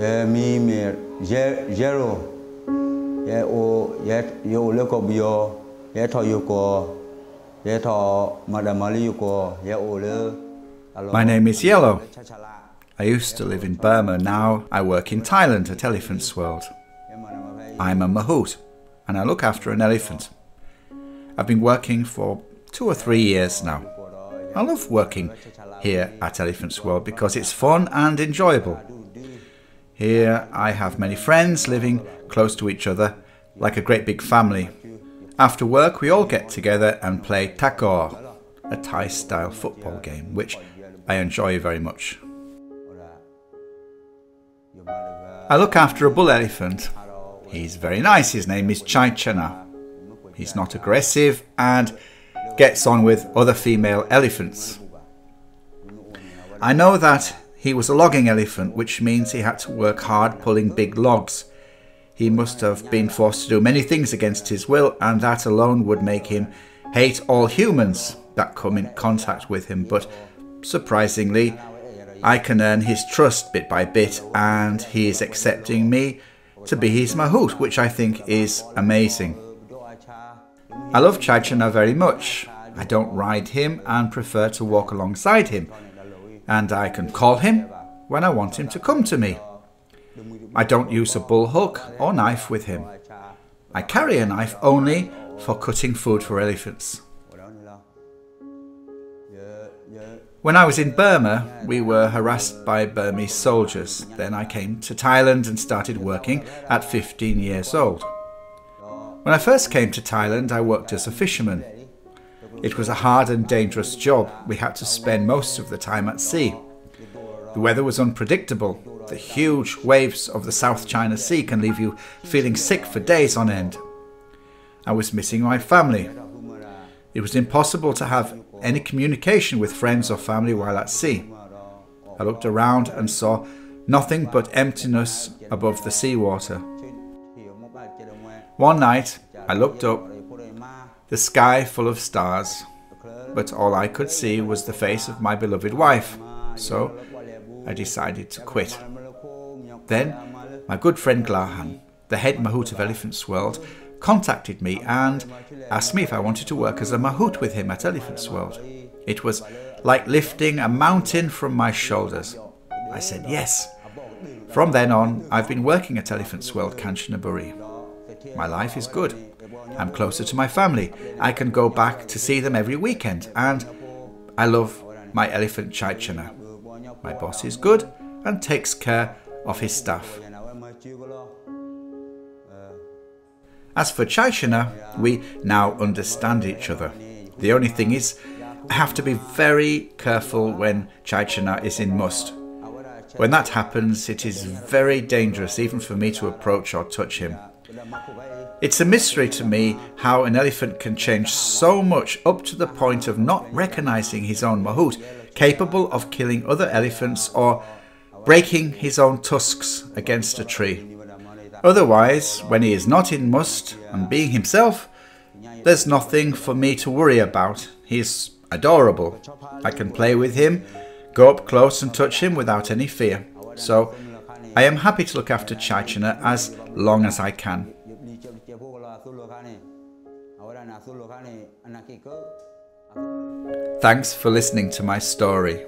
ye mi me ye yero ye o ye yo le ko bio ye tho yo ko ye tho madamali yo ko ye o le My name is Yellow. I used to live in Burma, now I work in Thailand at Elephants World. I'm a mahout and I look after an elephant. I've been working for two or three years now. I love working here at Elephants World because it's fun and enjoyable. Here I have many friends living close to each other like a great big family. After work we all get together and play takraw, a Thai style football game which I enjoy very much. I look after a bull elephant. He's very nice. His name is Chaichana. He's not aggressive and gets on with other female elephants. I know that he was a logging elephant, which means he had to work hard pulling big logs. He must have been forced to do many things against his will, and that alone would make him hate all humans that come in contact with him. But surprisingly, I can earn his trust bit by bit, and he is accepting me to be his mahout, which I think is amazing. I love Chaichana very much. I don't ride him and prefer to walk alongside him, and I can call him when I want him to come to me. I don't use a bull hook or knife with him. I carry a knife only for cutting food for elephants. When I was in Burma, we were harassed by Burmese soldiers. Then I came to Thailand and started working at 15 years old. When I first came to Thailand, I worked as a fisherman. It was a hard and dangerous job. We had to spend most of the time at sea. The weather was unpredictable. The huge waves of the South China Sea can leave you feeling sick for days on end. I was missing my family. It was impossible to have any communication with friends or family while at sea. I looked around and saw nothing but emptiness above the seawater. One night I looked up, the sky full of stars, but all I could see was the face of my beloved wife, so I decided to quit. Then my good friend Glahan, the head mahout of Elephants World, contacted me and asked me if I wanted to work as a mahout with him at Elephants World. It was like lifting a mountain from my shoulders. I said yes. From then on, I've been working at Elephants World Kanchanaburi. My life is good. I'm closer to my family. I can go back to see them every weekend, and I love my elephant Chaichana. My boss is good and takes care of his staff. As for Chaichana, we now understand each other. The only thing is, I have to be very careful when Chaichana is in must. When that happens, it is very dangerous even for me to approach or touch him. It's a mystery to me how an elephant can change so much up to the point of not recognizing his own mahout, capable of killing other elephants or breaking his own tusks against a tree. Otherwise, when he is not in must and being himself, there's nothing for me to worry about. He's adorable. I can play with him, go up close and touch him without any fear. So I am happy to look after Chaichana as long as I can. Thanks for listening to my story.